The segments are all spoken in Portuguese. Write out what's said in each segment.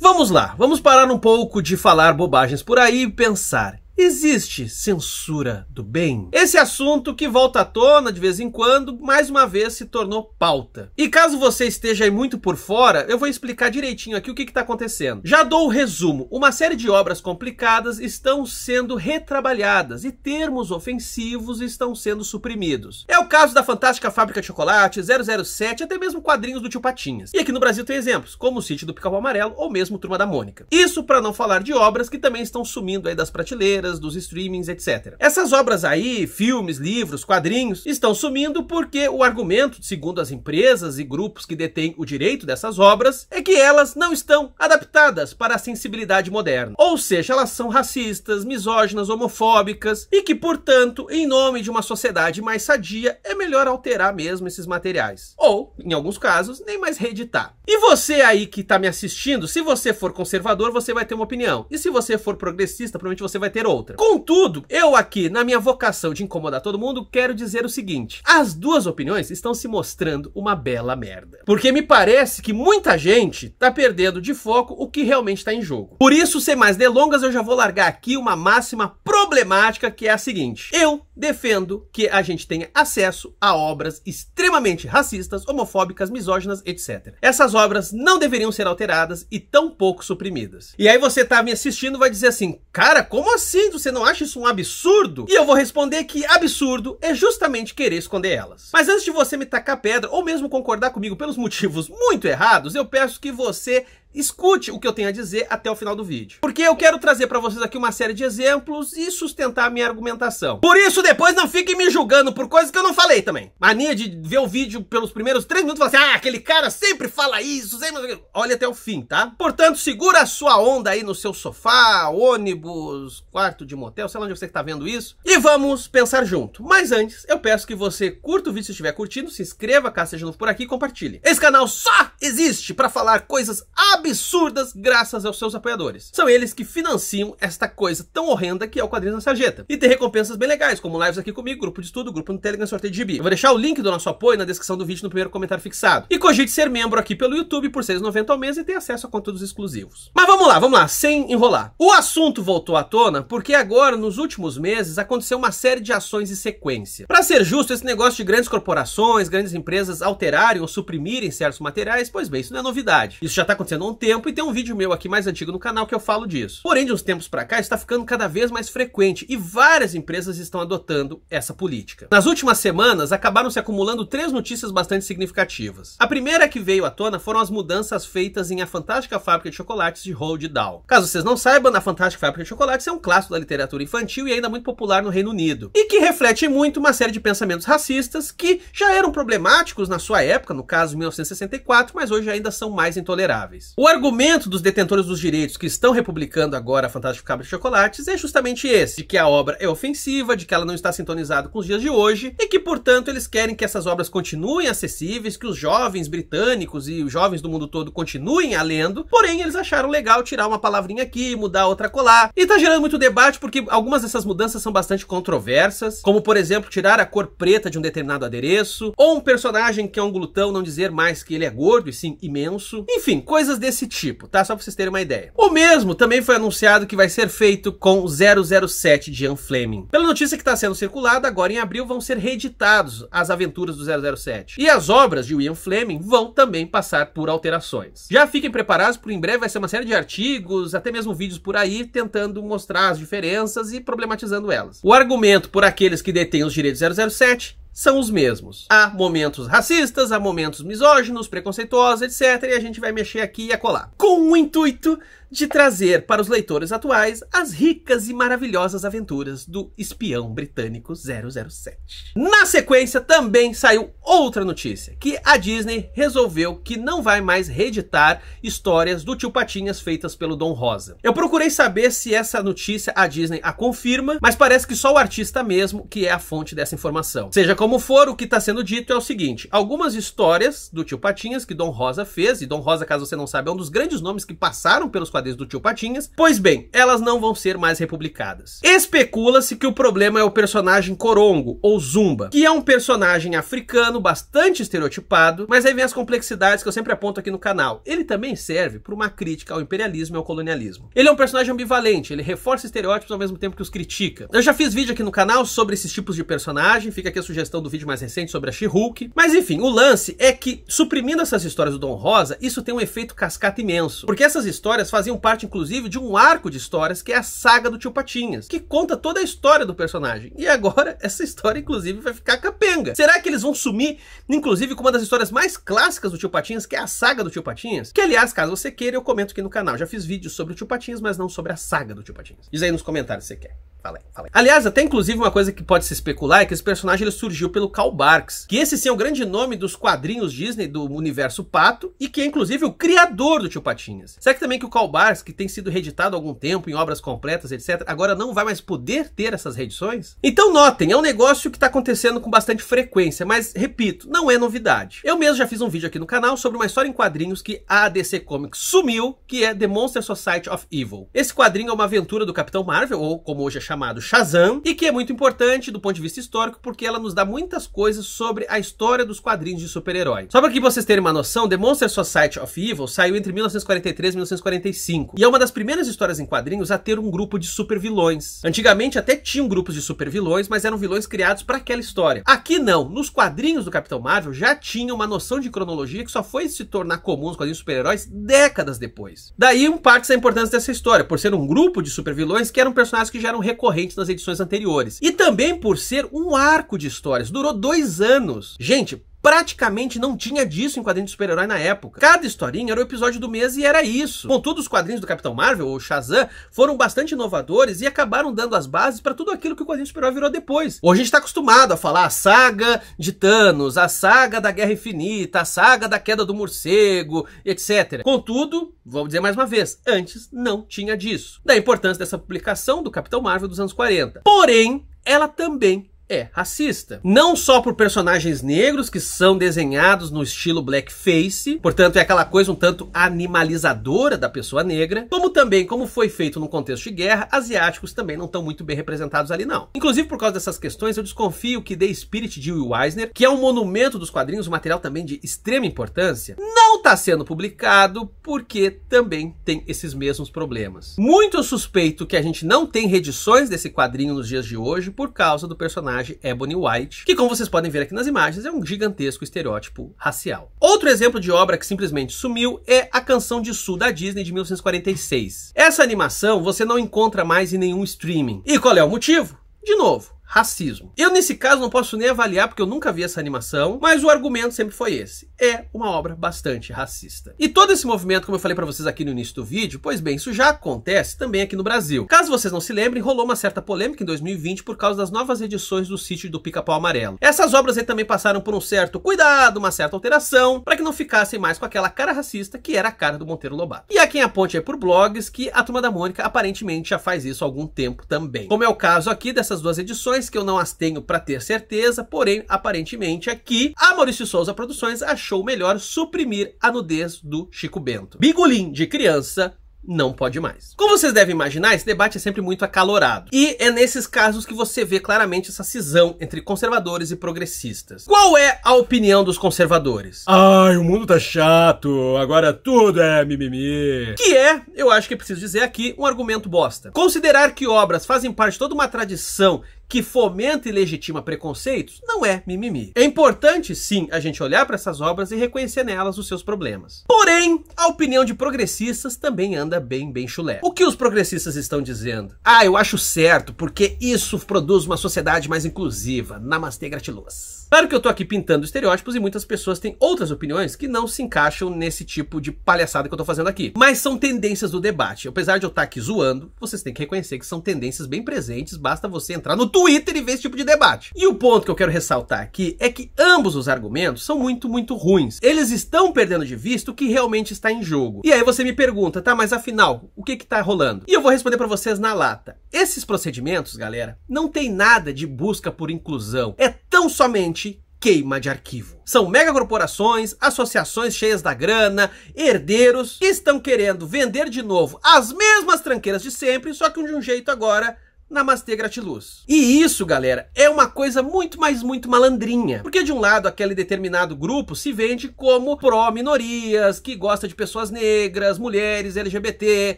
Vamos lá, vamos parar um pouco de falar bobagens por aí e pensar. Existe censura do bem? Esse assunto que volta à tona de vez em quando, mais uma vez se tornou pauta. E caso você esteja aí muito por fora, eu vou explicar direitinho aqui o que está acontecendo. Já dou o resumo. Uma série de obras complicadas estão sendo retrabalhadas e termos ofensivos estão sendo suprimidos. É o caso da Fantástica Fábrica de Chocolate, 007, até mesmo quadrinhos do Tio Patinhas. E aqui no Brasil tem exemplos, como o Sítio do Pica-Pau Amarelo ou mesmo Turma da Mônica. Isso para não falar de obras que também estão sumindo aí das prateleiras dos streamings, etc. Essas obras aí, filmes, livros, quadrinhos, estão sumindo porque o argumento, segundo as empresas e grupos que detêm o direito dessas obras, é que elas não estão adaptadas para a sensibilidade moderna. Ou seja, elas são racistas, misóginas, homofóbicas e que, portanto, em nome de uma sociedade mais sadia, é melhor alterar mesmo esses materiais. Ou, em alguns casos, nem mais reeditar. E você aí que está me assistindo, se você for conservador, você vai ter uma opinião. E se você for progressista, provavelmente você vai ter outra outra. Contudo, eu aqui, na minha vocação de incomodar todo mundo, quero dizer o seguinte: as duas opiniões estão se mostrando uma bela merda. Porque me parece que muita gente tá perdendo de foco o que realmente está em jogo. Por isso, sem mais delongas, eu já vou largar aqui uma máxima problemática que é a seguinte: eu defendo que a gente tenha acesso a obras extremamente racistas, homofóbicas, misóginas, etc. Essas obras não deveriam ser alteradas e tão pouco suprimidas. E aí você tá me assistindo vai dizer assim, cara, como assim? você não acha isso um absurdo? E eu vou responder que absurdo é justamente querer esconder elas. Mas antes de você me tacar pedra, ou mesmo concordar comigo pelos motivos muito errados, eu peço que você escute o que eu tenho a dizer até o final do vídeo. Porque eu quero trazer para vocês aqui uma série de exemplos e sustentar a minha argumentação. Por isso, depois não fiquem me julgando por coisas que eu não falei também. Mania de ver o vídeo pelos primeiros três minutos e falar assim, ah, aquele cara sempre fala isso, sempre... Olha até o fim, tá? Portanto, segura a sua onda aí no seu sofá, ônibus, quarto de motel, sei lá onde você está vendo isso. E vamos pensar junto. Mas antes, eu peço que você curta o vídeo se estiver curtindo, se inscreva caso seja novo por aqui e compartilhe. Esse canal só existe para falar coisas absurdas absurdas graças aos seus apoiadores. São eles que financiam esta coisa tão horrenda que é o Quadrinhos na Sarjeta. E tem recompensas bem legais, como lives aqui comigo, grupo de estudo, grupo no Telegram, sorteio de gibi. Eu vou deixar o link do nosso apoio na descrição do vídeo no primeiro comentário fixado. E cogite ser membro aqui pelo YouTube por R$ 6,90 ao mês e ter acesso a conteúdos exclusivos. Mas vamos lá, vamos lá, sem enrolar. O assunto voltou à tona porque agora, nos últimos meses, aconteceu uma série de ações em sequência. Para ser justo, esse negócio de grandes corporações, grandes empresas alterarem ou suprimirem certos materiais, pois bem, isso não é novidade. Isso já está acontecendo um tempo e tem um vídeo meu aqui mais antigo no canal que eu falo disso. Porém, de uns tempos para cá, está ficando cada vez mais frequente e várias empresas estão adotando essa política. Nas últimas semanas, acabaram se acumulando três notícias bastante significativas. A primeira que veio à tona foram as mudanças feitas em A Fantástica Fábrica de Chocolates de Roald Dahl. Caso vocês não saibam, A Fantástica Fábrica de Chocolates é um clássico da literatura infantil e ainda muito popular no Reino Unido. E que reflete muito uma série de pensamentos racistas que já eram problemáticos na sua época, no caso 1964, mas hoje ainda são mais intoleráveis. O argumento dos detentores dos direitos que estão republicando agora a Fantástica Fábrica de Chocolates é justamente esse, de que a obra é ofensiva, de que ela não está sintonizada com os dias de hoje e que, portanto, eles querem que essas obras continuem acessíveis, que os jovens britânicos e os jovens do mundo todo continuem a lendo, porém eles acharam legal tirar uma palavrinha aqui, mudar outra colar. E tá gerando muito debate porque algumas dessas mudanças são bastante controversas, como por exemplo, tirar a cor preta de um determinado adereço, ou um personagem que é um glutão não dizer mais que ele é gordo e sim imenso. Enfim, coisas desse tipo tá? Só pra vocês terem uma ideia. O mesmo também foi anunciado que vai ser feito com 007 de Ian Fleming. Pela notícia que está sendo circulada, agora em abril vão ser reeditados as aventuras do 007. E as obras de Ian Fleming vão também passar por alterações. Já fiquem preparados, por em breve vai ser uma série de artigos, até mesmo vídeos por aí, tentando mostrar as diferenças e problematizando elas. O argumento por aqueles que detêm os direitos 007 são os mesmos. Há momentos racistas, há momentos misóginos, preconceituosos, etc. E a gente vai mexer aqui e acolá. Com o intuito de trazer para os leitores atuais as ricas e maravilhosas aventuras do espião britânico 007. Na sequência, também saiu outra notícia, que a Disney resolveu que não vai mais reeditar histórias do Tio Patinhas feitas pelo Dom Rosa. Eu procurei saber se essa notícia a Disney a confirma, mas parece que só o artista mesmo que é a fonte dessa informação. Seja como for, o que está sendo dito é o seguinte, algumas histórias do Tio Patinhas que Dom Rosa fez, e Dom Rosa, caso você não saiba, é um dos grandes nomes que passaram pelos quadrinhos do Tio Patinhas. Pois bem, elas não vão ser mais republicadas. Especula-se que o problema é o personagem Corongo, ou Zumba, que é um personagem africano bastante estereotipado, mas aí vem as complexidades que eu sempre aponto aqui no canal. Ele também serve para uma crítica ao imperialismo e ao colonialismo. Ele é um personagem ambivalente, ele reforça estereótipos ao mesmo tempo que os critica. Eu já fiz vídeo aqui no canal sobre esses tipos de personagem, fica aqui a sugestão do vídeo mais recente sobre a She-Hulk. Mas enfim, o lance é que, suprimindo essas histórias do Dom Rosa, isso tem um efeito cascata imenso. Porque essas histórias faziam parte, inclusive, de um arco de histórias que é a saga do Tio Patinhas, que conta toda a história do personagem. E agora, essa história, inclusive, vai ficar capenga. Será que eles vão sumir, inclusive, com uma das histórias mais clássicas do Tio Patinhas, que é a saga do Tio Patinhas? Que, aliás, caso você queira, eu comento aqui no canal. Já fiz vídeos sobre o Tio Patinhas, mas não sobre a saga do Tio Patinhas. Diz aí nos comentários se você quer. Falei, falei. Aliás, até inclusive uma coisa que pode se especular é que esse personagem ele surgiu pelo Karl Barks, que esse sim é o grande nome dos quadrinhos Disney do universo Pato e que é inclusive o criador do Tio Patinhas. Será que também que o Karl Que tem sido reeditado há algum tempo em obras completas, etc, agora não vai mais poder ter essas reedições? Então notem, é um negócio que está acontecendo com bastante frequência, mas repito, não é novidade. Eu mesmo já fiz um vídeo aqui no canal sobre uma história em quadrinhos que a DC Comics sumiu, que é The Monster Society of Evil. Esse quadrinho é uma aventura do Capitão Marvel, ou como hoje é chamado Shazam, e que é muito importante do ponto de vista histórico porque ela nos dá muitas coisas sobre a história dos quadrinhos de super-herói. Só para que vocês terem uma noção, The Monster Society of Evil saiu entre 1943 e 1945 e é uma das primeiras histórias em quadrinhos a ter um grupo de super-vilões. Antigamente até tinham grupos de super-vilões, mas eram vilões criados para aquela história. Aqui não, nos quadrinhos do Capitão Marvel já tinha uma noção de cronologia que só foi se tornar comum nos quadrinhos super-heróis décadas depois. Daí um parte da importância dessa história, por ser um grupo de super-vilões que eram personagens que já eram recorrentes nas edições anteriores. E também por ser um arco de histórias. Durou dois anos. Gente, praticamente não tinha disso em quadrinhos de super-herói na época. Cada historinha era o episódio do mês e era isso. Contudo, os quadrinhos do Capitão Marvel, ou Shazam, foram bastante inovadores e acabaram dando as bases para tudo aquilo que o quadrinho super-herói virou depois. Hoje a gente está acostumado a falar a saga de Thanos, a saga da Guerra Infinita, a saga da queda do morcego, etc. Contudo, vou dizer mais uma vez, antes não tinha disso. Da importância dessa publicação do Capitão Marvel dos anos 40. Porém, ela também é racista. Não só por personagens negros que são desenhados no estilo blackface, portanto é aquela coisa um tanto animalizadora da pessoa negra, como também, como foi feito no contexto de guerra, asiáticos também não estão muito bem representados ali não. Inclusive por causa dessas questões, eu desconfio que The Spirit de Will Eisner, que é um monumento dos quadrinhos, um material também de extrema importância, não está sendo publicado porque também tem esses mesmos problemas. Muito suspeito que a gente não tem reedições desse quadrinho nos dias de hoje por causa do personagem Ebony White, que como vocês podem ver aqui nas imagens, é um gigantesco estereótipo racial. Outro exemplo de obra que simplesmente sumiu é a Canção de Sul da Disney de 1946. Essa animação você não encontra mais em nenhum streaming. E qual é o motivo? De novo, racismo. Eu, nesse caso, não posso nem avaliar porque eu nunca vi essa animação, mas o argumento sempre foi esse. É uma obra bastante racista. E todo esse movimento, como eu falei para vocês aqui no início do vídeo, pois bem, isso já acontece também aqui no Brasil. Caso vocês não se lembrem, rolou uma certa polêmica em 2020 por causa das novas edições do sítio do Pica-Pau Amarelo. Essas obras aí também passaram por um certo cuidado, uma certa alteração, para que não ficassem mais com aquela cara racista que era a cara do Monteiro Lobato. E há quem aponte aí por blogs que a Turma da Mônica aparentemente já faz isso há algum tempo também. Como é o caso aqui dessas duas edições, que eu não as tenho para ter certeza, porém, aparentemente aqui, a Maurício Souza Produções achou melhor suprimir a nudez do Chico Bento. Bigolim de criança não pode mais. Como vocês devem imaginar, esse debate é sempre muito acalorado. E é nesses casos que você vê claramente essa cisão entre conservadores e progressistas. Qual é a opinião dos conservadores? Ai, o mundo tá chato, agora tudo é mimimi. Que é, eu acho que é preciso dizer aqui, um argumento bosta. Considerar que obras fazem parte de toda uma tradição que fomenta e legitima preconceitos não é mimimi. É importante, sim, a gente olhar para essas obras e reconhecer nelas os seus problemas. Porém, a opinião de progressistas também anda bem, bem chulé. O que os progressistas estão dizendo? Ah, eu acho certo, porque isso produz uma sociedade mais inclusiva. Namastê, gratiluz. Claro que eu tô aqui pintando estereótipos e muitas pessoas têm outras opiniões que não se encaixam nesse tipo de palhaçada que eu tô fazendo aqui. Mas são tendências do debate. Apesar de eu estar aqui zoando, vocês têm que reconhecer que são tendências bem presentes, basta você entrar no Twitter e ver esse tipo de debate. E o ponto que eu quero ressaltar aqui é que ambos os argumentos são muito, muito ruins. Eles estão perdendo de vista o que realmente está em jogo. E aí você me pergunta, tá, mas afinal, o que que tá rolando? E eu vou responder para vocês na lata. Esses procedimentos, galera, não tem nada de busca por inclusão. É tão somente queima de arquivo. São megacorporações, associações cheias da grana, herdeiros que estão querendo vender de novo as mesmas tranqueiras de sempre, só que de um jeito agora Namastê Gratiluz. E isso, galera, é uma coisa muito, mais muito malandrinha. Porque de um lado, aquele determinado grupo se vende como pró-minorias, que gosta de pessoas negras, mulheres, LGBT.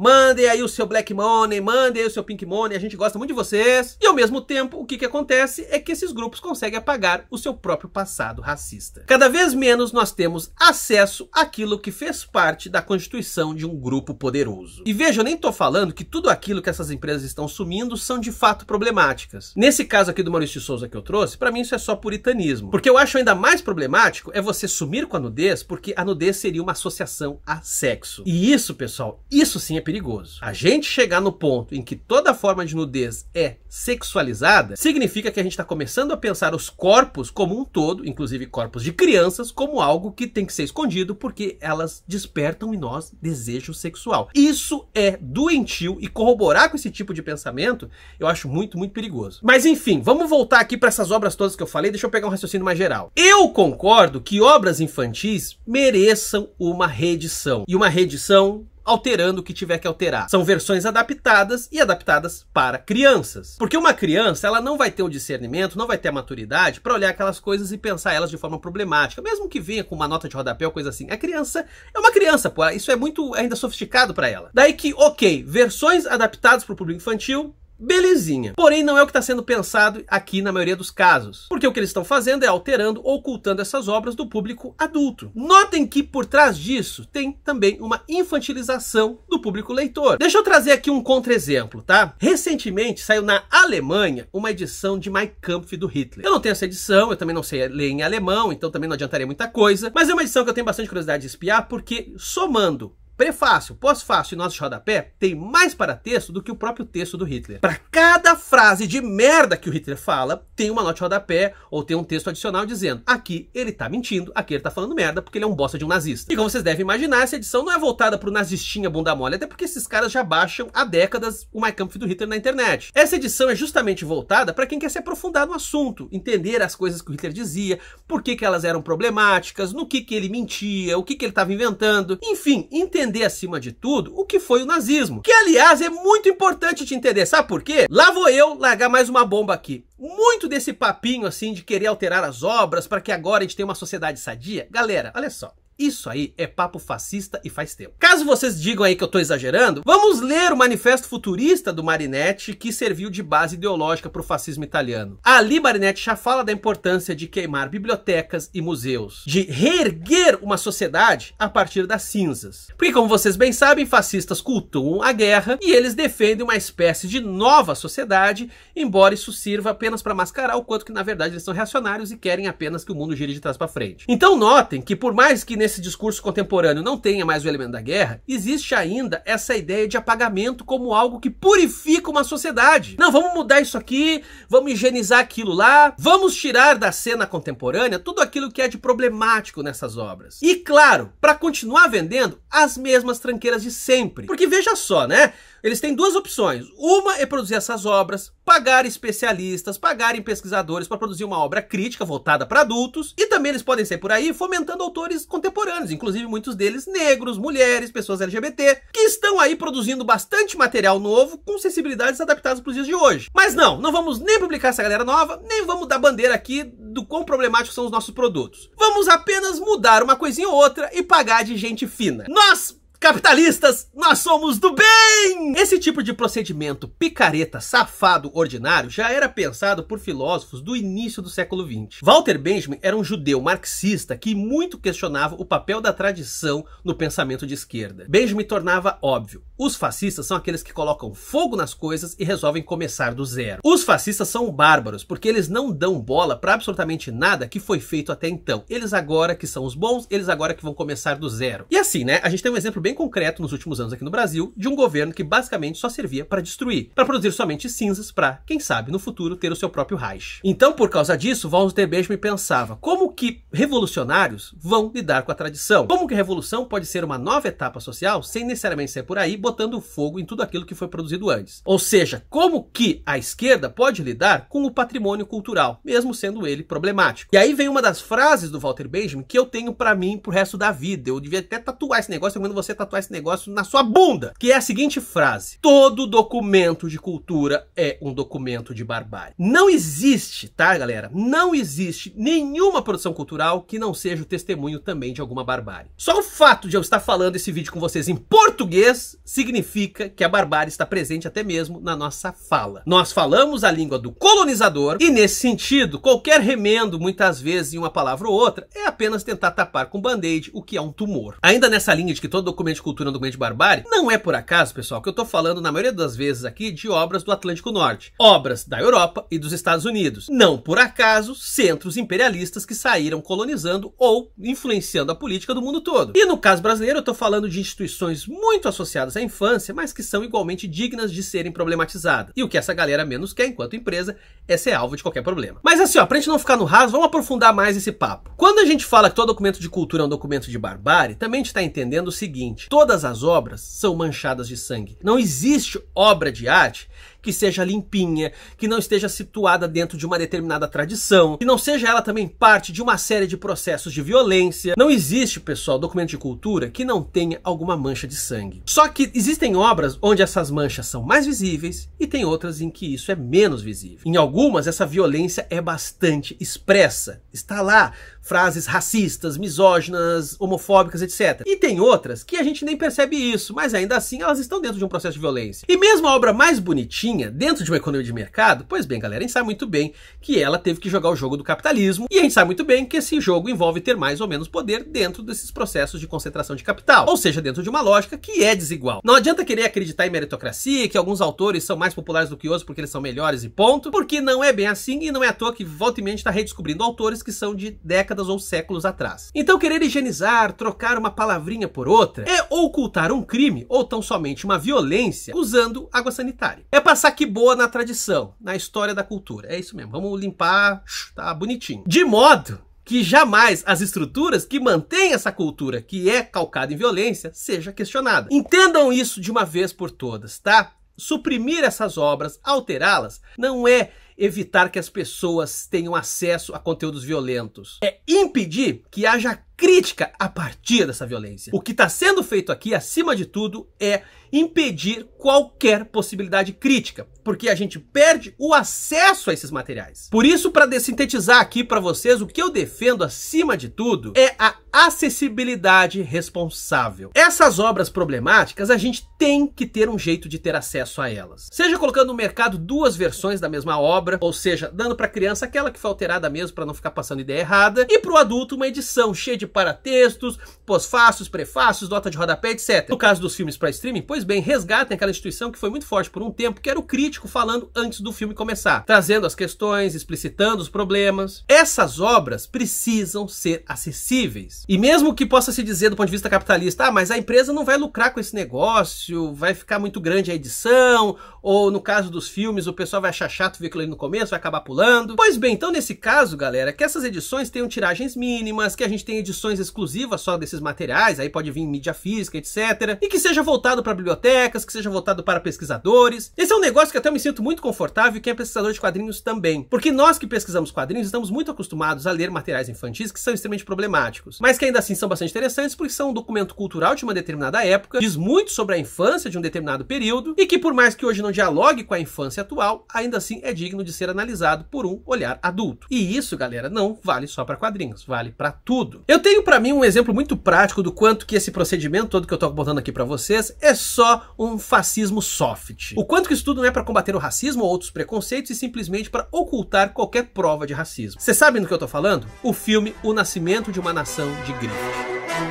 Mandem aí o seu Black Money, mandem aí o seu Pink Money, a gente gosta muito de vocês. E ao mesmo tempo, o que que acontece é que esses grupos conseguem apagar o seu próprio passado racista. Cada vez menos nós temos acesso àquilo que fez parte da constituição de um grupo poderoso. E veja, eu nem tô falando que tudo aquilo que essas empresas estão sumindo de fato problemáticas. Nesse caso aqui do Maurício de Souza que eu trouxe, para mim isso é só puritanismo. Porque eu acho ainda mais problemático é você sumir com a nudez, porque a nudez seria uma associação a sexo. E isso, pessoal, isso sim é perigoso. A gente chegar no ponto em que toda forma de nudez é sexualizada, significa que a gente está começando a pensar os corpos como um todo, inclusive corpos de crianças, como algo que tem que ser escondido porque elas despertam em nós desejo sexual. Isso é doentio e corroborar com esse tipo de pensamento eu acho muito, muito perigoso. Mas enfim, vamos voltar aqui para essas obras todas que eu falei, deixa eu pegar um raciocínio mais geral. Eu concordo que obras infantis mereçam uma reedição. E uma reedição alterando o que tiver que alterar. São versões adaptadas e adaptadas para crianças. Porque uma criança, ela não vai ter o discernimento, não vai ter a maturidade para olhar aquelas coisas e pensar elas de forma problemática, mesmo que venha com uma nota de rodapé ou coisa assim. A criança é uma criança, pô, isso é muito ainda sofisticado para ela. Daí que, OK, versões adaptadas para o público infantil, Belezinha. Porém, não é o que está sendo pensado aqui na maioria dos casos. Porque o que eles estão fazendo é alterando ou ocultando essas obras do público adulto. Notem que por trás disso tem também uma infantilização do público leitor. Deixa eu trazer aqui um contra-exemplo, tá? Recentemente saiu na Alemanha uma edição de Mein Kampf do Hitler. Eu não tenho essa edição, eu também não sei ler em alemão, então também não adiantaria muita coisa. Mas é uma edição que eu tenho bastante curiosidade de espiar, porque somando Prefácio, pós-fácil e nosso rodapé tem mais para texto do que o próprio texto do Hitler. Para cada frase de merda que o Hitler fala, tem uma nota de rodapé ou tem um texto adicional dizendo aqui ele tá mentindo, aqui ele tá falando merda porque ele é um bosta de um nazista. E como vocês devem imaginar, essa edição não é voltada pro nazistinha bunda mole, até porque esses caras já baixam há décadas o Mein Kampf do Hitler na internet. Essa edição é justamente voltada para quem quer se aprofundar no assunto, entender as coisas que o Hitler dizia, por que, que elas eram problemáticas, no que, que ele mentia, o que, que ele estava inventando, enfim, entender entender acima de tudo o que foi o nazismo. Que, aliás, é muito importante te entender. Sabe por quê? Lá vou eu largar mais uma bomba aqui. Muito desse papinho assim de querer alterar as obras para que agora a gente tenha uma sociedade sadia. Galera, olha só. Isso aí é papo fascista e faz tempo. Caso vocês digam aí que eu tô exagerando, vamos ler o manifesto futurista do Marinetti que serviu de base ideológica para o fascismo italiano. Ali Marinetti já fala da importância de queimar bibliotecas e museus, de reerguer uma sociedade a partir das cinzas. Porque como vocês bem sabem, fascistas cultuam a guerra e eles defendem uma espécie de nova sociedade, embora isso sirva apenas para mascarar o quanto que na verdade eles são reacionários e querem apenas que o mundo gire de trás para frente. Então notem que por mais que nesse nesse discurso contemporâneo não tenha mais o elemento da guerra, existe ainda essa ideia de apagamento como algo que purifica uma sociedade. Não, vamos mudar isso aqui, vamos higienizar aquilo lá, vamos tirar da cena contemporânea tudo aquilo que é de problemático nessas obras. E claro, para continuar vendendo as mesmas tranqueiras de sempre. Porque veja só, né? Eles têm duas opções. Uma é produzir essas obras, pagar especialistas, pagarem pesquisadores para produzir uma obra crítica voltada para adultos, e também eles podem sair por aí fomentando autores contemporâneos, inclusive muitos deles negros, mulheres, pessoas LGBT, que estão aí produzindo bastante material novo com sensibilidades adaptadas para os dias de hoje. Mas não, não vamos nem publicar essa galera nova, nem vamos dar bandeira aqui do quão problemáticos são os nossos produtos. Vamos apenas mudar uma coisinha ou outra e pagar de gente fina. Nós Capitalistas, nós somos do bem! Esse tipo de procedimento picareta, safado, ordinário já era pensado por filósofos do início do século XX. Walter Benjamin era um judeu marxista que muito questionava o papel da tradição no pensamento de esquerda. Benjamin tornava óbvio, os fascistas são aqueles que colocam fogo nas coisas e resolvem começar do zero. Os fascistas são bárbaros, porque eles não dão bola para absolutamente nada que foi feito até então. Eles agora que são os bons, eles agora que vão começar do zero. E assim, né, a gente tem um exemplo bem bem concreto nos últimos anos aqui no Brasil de um governo que basicamente só servia para destruir, para produzir somente cinzas para, quem sabe, no futuro ter o seu próprio Reich. Então, por causa disso, Walter Benjamin pensava como que revolucionários vão lidar com a tradição? Como que a revolução pode ser uma nova etapa social sem necessariamente ser por aí botando fogo em tudo aquilo que foi produzido antes? Ou seja, como que a esquerda pode lidar com o patrimônio cultural, mesmo sendo ele problemático? E aí vem uma das frases do Walter Benjamin que eu tenho para mim pro resto da vida. Eu devia até tatuar esse negócio, quando você tatuar esse negócio na sua bunda, que é a seguinte frase: Todo documento de cultura é um documento de barbárie. Não existe, tá, galera? Não existe nenhuma produção cultural que não seja o testemunho também de alguma barbárie. Só o fato de eu estar falando esse vídeo com vocês em português significa que a barbárie está presente até mesmo na nossa fala. Nós falamos a língua do colonizador e nesse sentido, qualquer remendo, muitas vezes em uma palavra ou outra, é apenas tentar tapar com band-aid o que é um tumor. Ainda nessa linha de que todo documento de cultura um documento de barbárie, não é por acaso, pessoal, que eu tô falando na maioria das vezes aqui de obras do Atlântico Norte, obras da Europa e dos Estados Unidos. Não por acaso centros imperialistas que saíram colonizando ou influenciando a política do mundo todo. E no caso brasileiro, eu tô falando de instituições muito associadas à infância, mas que são igualmente dignas de serem problematizadas. E o que essa galera menos quer enquanto empresa é ser alvo de qualquer problema. Mas assim, ó, pra gente não ficar no raso, vamos aprofundar mais esse papo. Quando a gente fala que todo documento de cultura é um documento de barbárie, também a gente está entendendo o seguinte: todas as obras são manchadas de sangue. Não existe obra de arte que seja limpinha, que não esteja situada dentro de uma determinada tradição, que não seja ela também parte de uma série de processos de violência. Não existe, pessoal, documento de cultura que não tenha alguma mancha de sangue. Só que existem obras onde essas manchas são mais visíveis e tem outras em que isso é menos visível. Em algumas, essa violência é bastante expressa. Está lá frases racistas, misóginas, homofóbicas, etc. E tem outras que a gente nem percebe isso, mas ainda assim elas estão dentro de um processo de violência. E mesmo a obra mais bonitinha, dentro de uma economia de mercado, pois bem, galera, a gente sabe muito bem que ela teve que jogar o jogo do capitalismo, e a gente sabe muito bem que esse jogo envolve ter mais ou menos poder dentro desses processos de concentração de capital, ou seja, dentro de uma lógica que é desigual. Não adianta querer acreditar em meritocracia, que alguns autores são mais populares do que outros porque eles são melhores e ponto, porque não é bem assim e não é à toa que volta e meia está redescobrindo autores que são de décadas ou séculos atrás. Então querer higienizar, trocar uma palavrinha por outra, é ocultar um crime ou tão somente uma violência usando água sanitária. É passar que boa na tradição, na história da cultura. É isso mesmo, vamos limpar, tá bonitinho. De modo que jamais as estruturas que mantêm essa cultura que é calcada em violência seja questionada. Entendam isso de uma vez por todas, tá? Suprimir essas obras, alterá-las, não é evitar que as pessoas tenham acesso a conteúdos violentos. É impedir que haja crítica a partir dessa violência. O que está sendo feito aqui, acima de tudo, é impedir qualquer possibilidade crítica, porque a gente perde o acesso a esses materiais. Por isso, para dessintetizar aqui para vocês, o que eu defendo acima de tudo é a acessibilidade responsável. Essas obras problemáticas, a gente tem que ter um jeito de ter acesso a elas. Seja colocando no mercado duas versões da mesma obra, ou seja, dando para a criança aquela que foi alterada mesmo para não ficar passando ideia errada, e para o adulto uma edição cheia de paratextos, pós-fácios, prefácios, nota de rodapé, etc. No caso dos filmes para streaming, pois bem, resgatem aquela instituição que foi muito forte por um tempo, que era o crítico falando antes do filme começar, trazendo as questões, explicitando os problemas. Essas obras precisam ser acessíveis. E mesmo que possa se dizer do ponto de vista capitalista, ah, mas a empresa não vai lucrar com esse negócio, vai ficar muito grande a edição, ou no caso dos filmes, o pessoal vai achar chato ver aquilo ali no começo, vai acabar pulando. Pois bem, então nesse caso, galera, que essas edições tenham tiragens mínimas, que a gente tenha edições exclusivas só desses materiais, aí pode vir mídia física, etc. E que seja voltado para bibliotecas, que seja voltado para pesquisadores. Esse é um negócio que até eu me sinto muito confortável e quem é pesquisador de quadrinhos também. Porque nós que pesquisamos quadrinhos estamos muito acostumados a ler materiais infantis que são extremamente problemáticos, mas que ainda assim são bastante interessantes porque são um documento cultural de uma determinada época, diz muito sobre a infância de um determinado período e que por mais que hoje não dialogue com a infância atual, ainda assim é digno de ser analisado por um olhar adulto. E isso, galera, não vale só para quadrinhos, vale para tudo. Eu tenho para mim um exemplo muito prático do quanto que esse procedimento todo que eu tô botando aqui para vocês é só um fascismo soft. O quanto que isso tudo não é para combater o racismo ou outros preconceitos e simplesmente para ocultar qualquer prova de racismo. Você sabe do que eu tô falando? O filme O Nascimento de uma Nação de Griffith.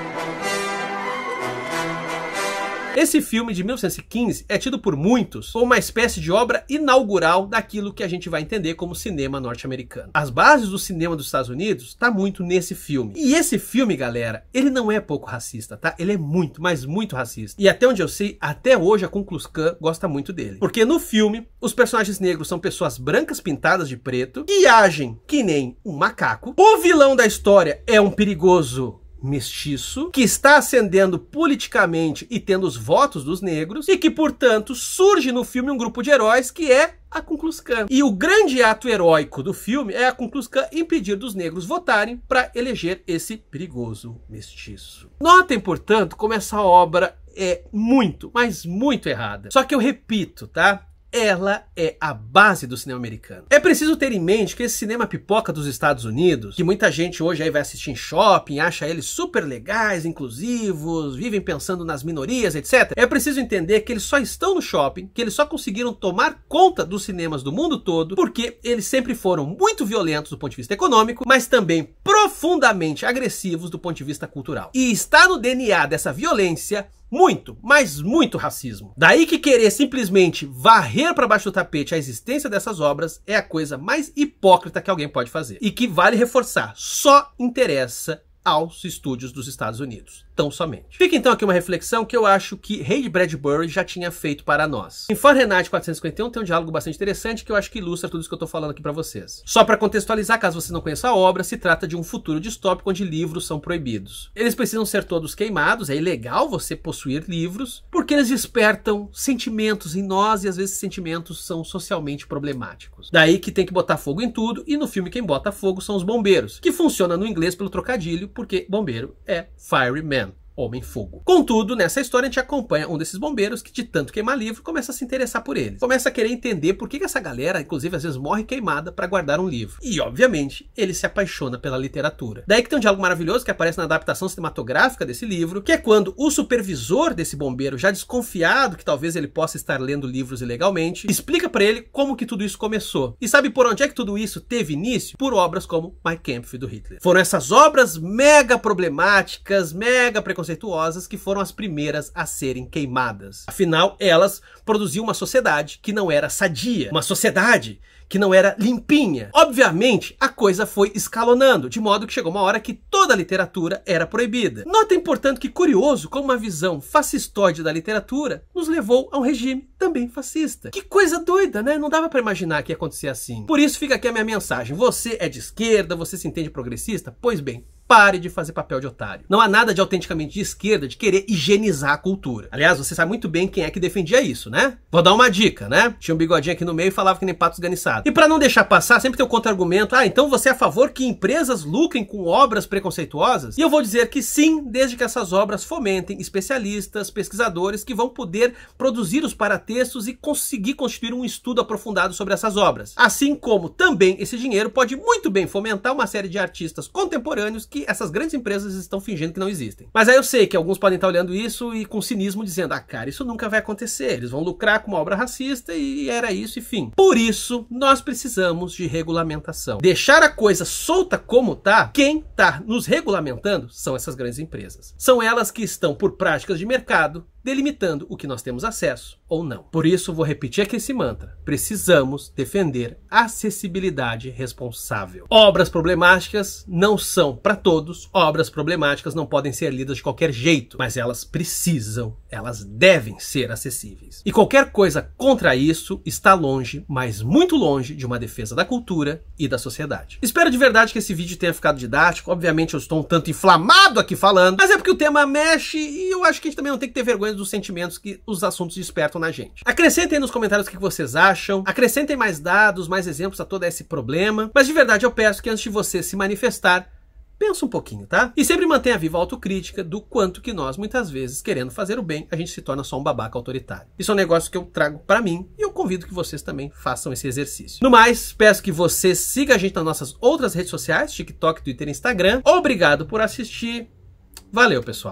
Esse filme de 1915 é tido por muitos como uma espécie de obra inaugural daquilo que a gente vai entender como cinema norte-americano. As bases do cinema dos Estados Unidos tá muito nesse filme. E esse filme, galera, ele não é pouco racista, tá? Ele é muito, mas muito racista. E até onde eu sei, até hoje a Klux Klan gosta muito dele. Porque no filme, os personagens negros são pessoas brancas pintadas de preto e agem que nem um macaco. O vilão da história é um perigoso mestiço, que está ascendendo politicamente e tendo os votos dos negros, e que, portanto, surge no filme um grupo de heróis que é a Ku Klux Klan. E o grande ato heróico do filme é a Ku Klux Klan impedir dos negros votarem para eleger esse perigoso mestiço. Notem, portanto, como essa obra é muito, mas muito errada. Só que eu repito, tá? Ela é a base do cinema americano. É preciso ter em mente que esse cinema pipoca dos Estados Unidos, que muita gente hoje aí vai assistir em shopping, acha eles super legais, inclusivos, vivem pensando nas minorias, etc. É preciso entender que eles só estão no shopping, que eles só conseguiram tomar conta dos cinemas do mundo todo, porque eles sempre foram muito violentos do ponto de vista econômico, mas também profundamente agressivos do ponto de vista cultural. E está no DNA dessa violência muito, mas muito racismo. Daí que querer simplesmente varrer para baixo do tapete a existência dessas obras é a coisa mais hipócrita que alguém pode fazer. E que vale reforçar, só interessa aos estúdios dos Estados Unidos tão somente. Fica então aqui uma reflexão que eu acho que Ray Bradbury já tinha feito para nós. Em Fahrenheit 451 tem um diálogo bastante interessante que eu acho que ilustra tudo isso que eu estou falando aqui para vocês. Só para contextualizar, caso você não conheça a obra, se trata de um futuro distópico onde livros são proibidos. Eles precisam ser todos queimados, é ilegal você possuir livros, porque eles despertam sentimentos em nós e às vezes sentimentos são socialmente problemáticos. Daí que tem que botar fogo em tudo e no filme quem bota fogo são os bombeiros, que funciona no inglês pelo trocadilho, porque bombeiro é fireman. Homem-Fogo. Contudo, nessa história a gente acompanha um desses bombeiros que, de tanto queimar livro, começa a se interessar por eles. Começa a querer entender por que, essa galera, inclusive, às vezes morre queimada para guardar um livro. E, obviamente, ele se apaixona pela literatura. Daí que tem um diálogo maravilhoso que aparece na adaptação cinematográfica desse livro, que é quando o supervisor desse bombeiro, já desconfiado que talvez ele possa estar lendo livros ilegalmente, explica para ele como que tudo isso começou. E sabe por onde é que tudo isso teve início? Por obras como My Kampf do Hitler. Foram essas obras mega problemáticas, mega preconceituosas preconceituosas que foram as primeiras a serem queimadas. Afinal, elas produziam uma sociedade que não era sadia, uma sociedade que não era limpinha. Obviamente, a coisa foi escalonando, de modo que chegou uma hora que toda a literatura era proibida. Notem, portanto, que curioso como uma visão fascistóide da literatura nos levou a um regime também fascista. Que coisa doida, né? Não dava para imaginar que ia acontecer assim. Por isso fica aqui a minha mensagem. Você é de esquerda, você se entende progressista? Pois bem, pare de fazer papel de otário. Não há nada de autenticamente de esquerda de querer higienizar a cultura. Aliás, você sabe muito bem quem é que defendia isso, né? Vou dar uma dica, né? Tinha um bigodinho aqui no meio e falava que nem patos ganiçados. E para não deixar passar, sempre tem o contra-argumento: ah, então você é a favor que empresas lucrem com obras preconceituosas? E eu vou dizer que sim, desde que essas obras fomentem especialistas, pesquisadores que vão poder produzir os paratextos e conseguir constituir um estudo aprofundado sobre essas obras. Assim como também esse dinheiro pode muito bem fomentar uma série de artistas contemporâneos que que essas grandes empresas estão fingindo que não existem. Mas aí eu sei que alguns podem estar olhando isso e com cinismo dizendo: ah, cara, isso nunca vai acontecer. Eles vão lucrar com uma obra racista e era isso e fim. Por isso, nós precisamos de regulamentação. Deixar a coisa solta como tá, quem tá nos regulamentando são essas grandes empresas. São elas que estão por práticas de mercado delimitando o que nós temos acesso ou não. Por isso, vou repetir aqui esse mantra: precisamos defender acessibilidade responsável. Obras problemáticas não são para todos, obras problemáticas não podem ser lidas de qualquer jeito, mas elas precisam, elas devem ser acessíveis. E qualquer coisa contra isso está longe, mas muito longe, de uma defesa da cultura e da sociedade. Espero de verdade que esse vídeo tenha ficado didático. Obviamente, eu estou um tanto inflamado aqui falando, mas é porque o tema mexe e eu acho que a gente também não tem que ter vergonha dos sentimentos que os assuntos despertam na gente. Acrescentem nos comentários o que vocês acham, acrescentem mais dados, mais exemplos a todo esse problema, mas de verdade eu peço que antes de você se manifestar, pensa um pouquinho, tá? E sempre mantenha viva a autocrítica do quanto que nós, muitas vezes, querendo fazer o bem, a gente se torna só um babaca autoritário. Isso é um negócio que eu trago para mim e eu convido que vocês também façam esse exercício. No mais, peço que você siga a gente nas nossas outras redes sociais, TikTok, Twitter e Instagram. Obrigado por assistir. Valeu, pessoal.